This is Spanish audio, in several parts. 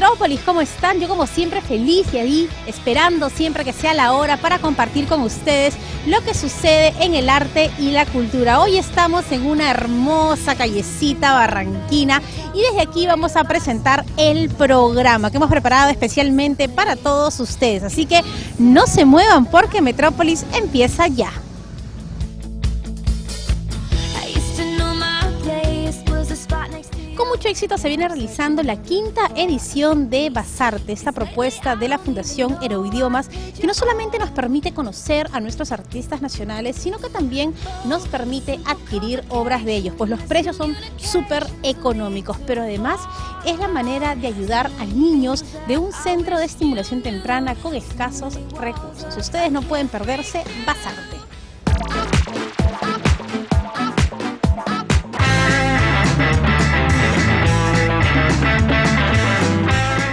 Metrópolis, ¿cómo están? Yo como siempre feliz y ahí esperando siempre que sea la hora para compartir con ustedes lo que sucede en el arte y la cultura. Hoy estamos en una hermosa callecita barranquina y desde aquí vamos a presentar el programa que hemos preparado especialmente para todos ustedes. Así que no se muevan porque Metrópolis empieza ya. Éxito se viene realizando la quinta edición de Basarte, esta propuesta de la Fundación Eroidiomas, que no solamente nos permite conocer a nuestros artistas nacionales, sino que también nos permite adquirir obras de ellos, pues los precios son súper económicos, pero además es la manera de ayudar a niños de un centro de estimulación temprana con escasos recursos. Ustedes no pueden perderse Basarte.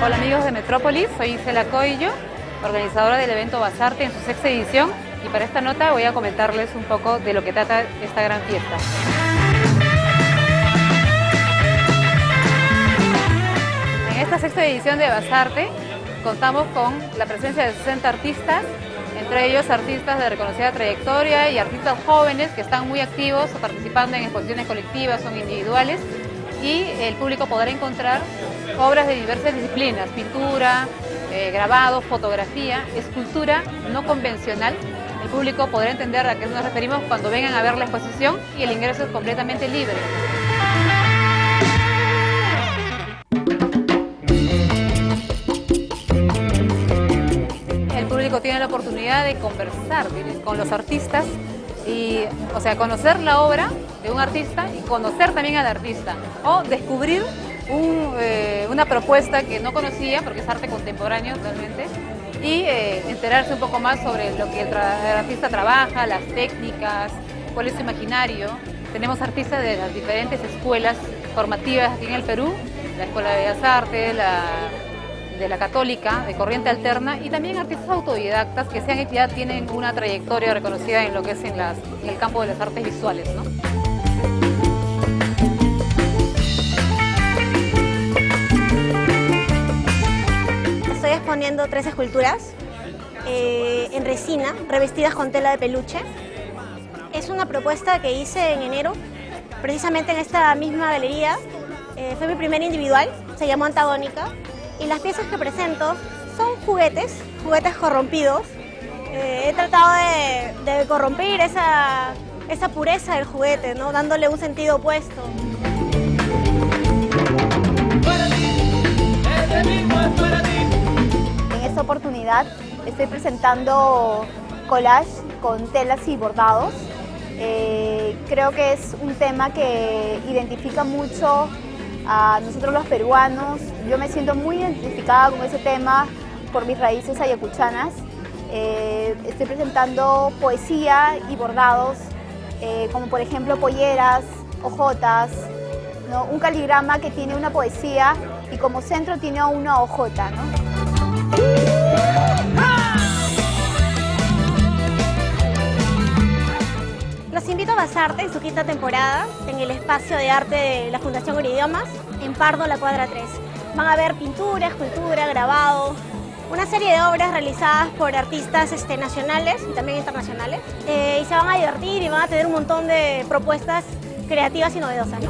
Hola amigos de Metrópolis, soy Isela Coello, organizadora del evento Basarte en su sexta edición y para esta nota voy a comentarles un poco de lo que trata esta gran fiesta. En esta sexta edición de Basarte contamos con la presencia de 60 artistas, entre ellos artistas de reconocida trayectoria y artistas jóvenes que están muy activos participando en exposiciones colectivas o individuales y el público podrá encontrar obras de diversas disciplinas, pintura, eh, grabado, fotografía, escultura no convencional. El público podrá entender a qué nos referimos cuando vengan a ver la exposición y el ingreso es completamente libre. El público tiene la oportunidad de conversar con los artistas y, o sea, conocer la obra de un artista y conocer también al artista o descubrir eh, una propuesta que no conocía, porque es arte contemporáneo realmente, y eh, enterarse un poco más sobre lo que el, artista trabaja, las técnicas, cuál es su imaginario. Tenemos artistas de las diferentes escuelas formativas aquí en el Perú, la Escuela de Bellas Artes, la de la Católica, de Corriente Alterna, y también artistas autodidactas que sean, ya tienen una trayectoria reconocida en lo que es en, el campo de las artes visuales. Tres esculturas eh, en resina, revestidas con tela de peluche. Es una propuesta que hice en enero, precisamente en esta misma galería. Eh, fue mi primera individual, se llamó Antagónica, y las piezas que presento son juguetes, juguetes corrompidos. Eh, he tratado de, corromper esa, pureza del juguete, dándole un sentido opuesto. Estoy presentando collage con telas y bordados. Eh, creo que es un tema que identifica mucho a nosotros los peruanos. Yo me siento muy identificada con ese tema por mis raíces ayacuchanas. Eh, estoy presentando poesía y bordados, eh, como por ejemplo polleras, ojotas, ¿no? un caligrama que tiene una poesía y como centro tiene una ojota. Los invito a Basarte en su quinta temporada en el espacio de arte de la Fundación Idiomas en Pardo, la cuadra 3. Van a ver pintura, escultura, grabado, una serie de obras realizadas por artistas este, nacionales y también internacionales. Eh, y se van a divertir y van a tener un montón de propuestas creativas y novedosas.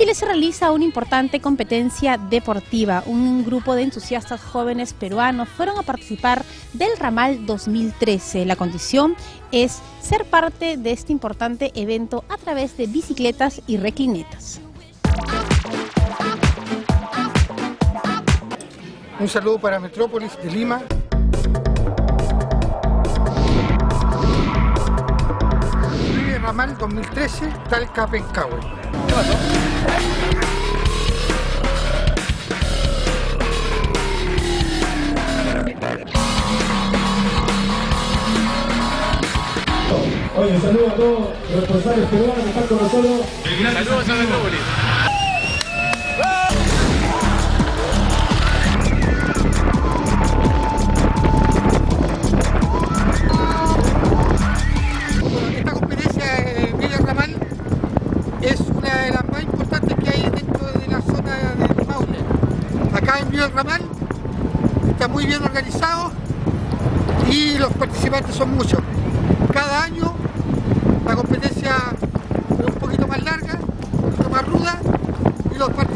Chile se realiza una importante competencia deportiva. Un grupo de entusiastas jóvenes peruanos fueron a participar del Ramal 2013. La condición es ser parte de este importante evento a través de bicicletas y reclinetas. Un saludo para Metrópolis de Lima. Ramal 2013, Talca Pencahue. ¿Qué pasó? Oye, saludo a todos los responsables peruanos que están con nosotros. Saludos a Ramal, está muy bien organizado y los participantes son muchos. Cada año la competencia es un poquito más larga, un poquito más ruda y los participantes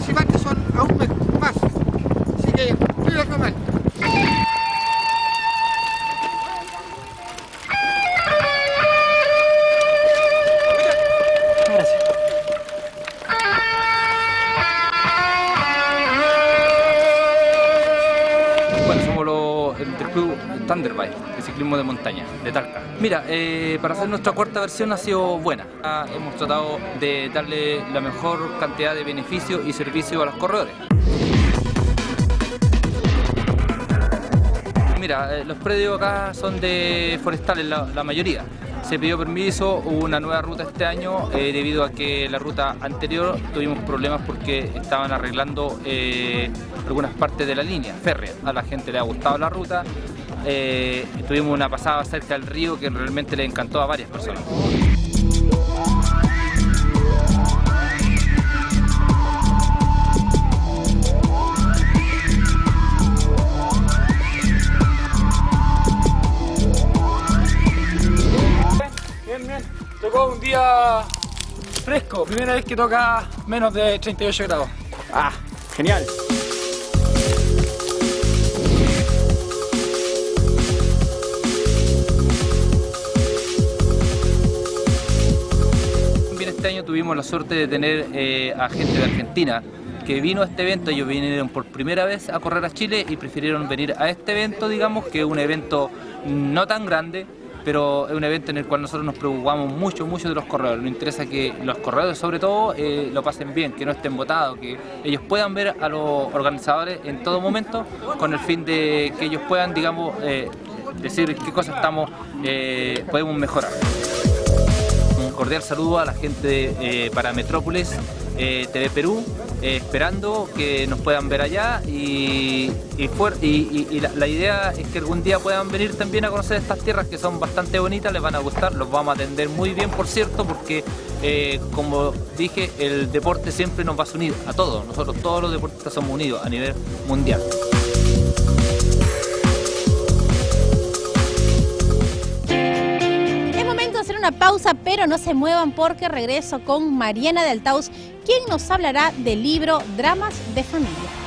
Thunderbike, de ciclismo de montaña, de Talca. Mira, eh, para hacer nuestra cuarta versión ha sido buena. Hemos tratado de darle la mejor cantidad de beneficios y servicios a los corredores. Mira, eh, los predios acá son de forestales la mayoría. Se pidió permiso, hubo una nueva ruta este año eh, debido a que la ruta anterior tuvimos problemas porque estaban arreglando eh, algunas partes de la línea férrea. A la gente le ha gustado la ruta, eh, tuvimos una pasada cerca del río que realmente le encantó a varias personas. Día fresco. Primera vez que toca menos de 38 grados. Ah, genial. También este año tuvimos la suerte de tener eh, a gente de Argentina que vino a este evento, ellos vinieron por primera vez a correr a Chile y prefirieron venir a este evento, digamos, que es un evento no tan grande, pero es un evento en el cual nosotros nos preocupamos mucho, mucho de los corredores. Nos interesa que los corredores, sobre todo, eh, lo pasen bien, que no estén votados, que ellos puedan ver a los organizadores en todo momento con el fin de que ellos puedan, digamos, eh, decir qué cosas estamos, eh, podemos mejorar. Un cordial saludo a la gente de, para Metrópolis TV Perú, eh, esperando que nos puedan ver allá y, y, la idea es que algún día puedan venir también a conocer estas tierras que son bastante bonitas, les van a gustar, los vamos a atender muy bien por cierto, porque eh, como dije, el deporte siempre nos va a unir a todos, nosotros todos los deportistas somos unidos a nivel mundial. Una pausa, pero no se muevan porque regreso con Mariana de Altaus, quien nos hablará del libro Dramas de Familia.